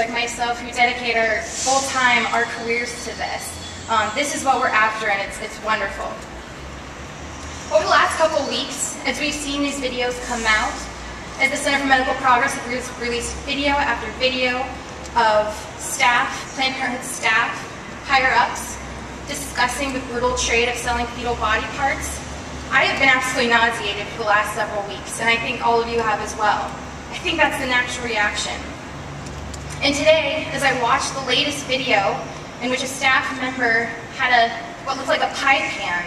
like myself who dedicate our full time, our careers to this. Um, this is what we're after, and it's, it's wonderful. Over the last couple weeks, as we've seen these videos come out, as the Center for Medical Progress has released video after video of staff, Planned Parenthood staff, higher ups, discussing the brutal trade of selling fetal body parts, I have been absolutely nauseated for the last several weeks, and I think all of you have as well. I think that's the natural reaction. And today, as I watched the latest video in which a staff member had a what looked like a pie pan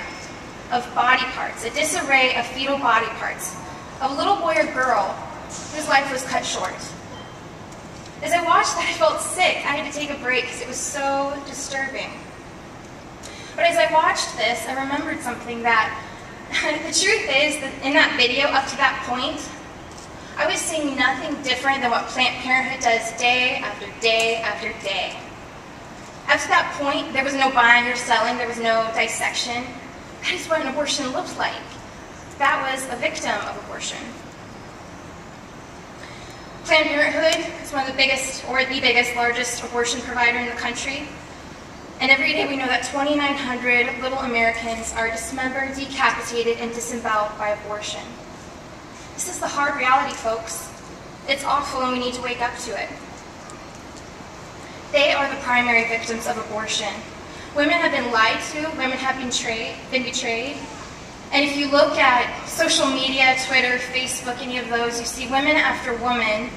of body parts, a disarray of fetal body parts, of a little boy or girl whose life was cut short. As I watched that, I felt sick. I had to take a break because it was so disturbing. But as I watched this, I remembered something that the truth is that in that video, up to that point, I was seeing nothing different than what Planned Parenthood does day after day after day. Up to that point, there was no buying or selling, there was no dissection. That is what an abortion looked like. That was a victim of abortion. Planned Parenthood is one of the biggest, or the biggest, largest abortion provider in the country. And every day we know that 2,900 little Americans are dismembered, decapitated, and disemboweled by abortion. This is the hard reality, folks. It's awful and we need to wake up to it. They are the primary victims of abortion. Women have been lied to, women have been, been betrayed. And if you look at social media, Twitter, Facebook, any of those, you see women after woman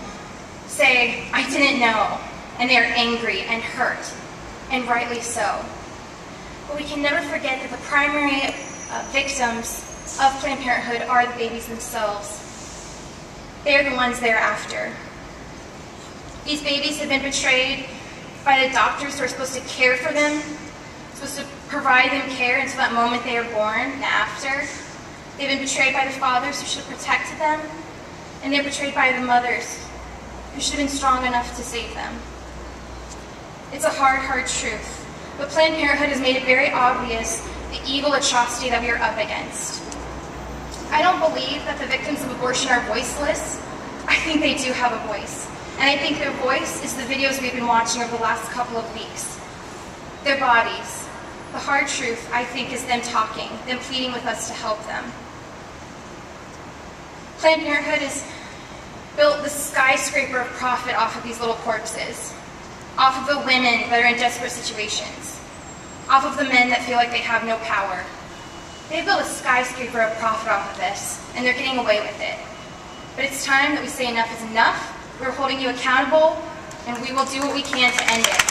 say, I didn't know, and they're angry and hurt and rightly so. But we can never forget that the primary uh, victims of Planned Parenthood are the babies themselves. They are the ones they're after. These babies have been betrayed by the doctors who are supposed to care for them, supposed to provide them care until that moment they are born and after. They've been betrayed by the fathers who should have protected them, and they're betrayed by the mothers who should have been strong enough to save them. It's a hard, hard truth. But Planned Parenthood has made it very obvious the evil atrocity that we are up against. I don't believe that the victims of abortion are voiceless. I think they do have a voice. And I think their voice is the videos we've been watching over the last couple of weeks. Their bodies. The hard truth, I think, is them talking, them pleading with us to help them. Planned Parenthood has built the skyscraper of profit off of these little corpses off of the women that are in desperate situations, off of the men that feel like they have no power. They've built a skyscraper of profit off of this, and they're getting away with it. But it's time that we say enough is enough. We're holding you accountable, and we will do what we can to end it.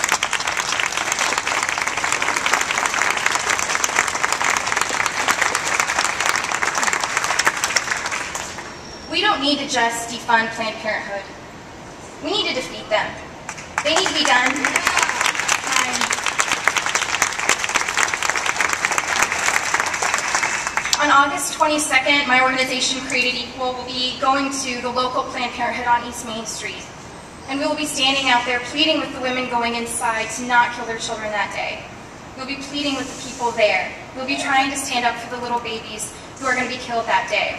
We don't need to just defund Planned Parenthood. We need to defeat them. They need to be done. On August 22nd, my organization, Created Equal, will be going to the local Planned Parenthood on East Main Street. And we will be standing out there pleading with the women going inside to not kill their children that day. We'll be pleading with the people there. We'll be trying to stand up for the little babies who are going to be killed that day.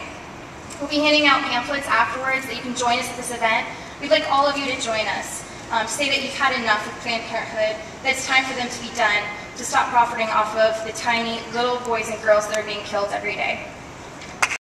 We'll be handing out pamphlets afterwards that you can join us at this event. We'd like all of you to join us um, say that you've had enough of Planned Parenthood, that it's time for them to be done, to stop profiting off of the tiny little boys and girls that are being killed every day.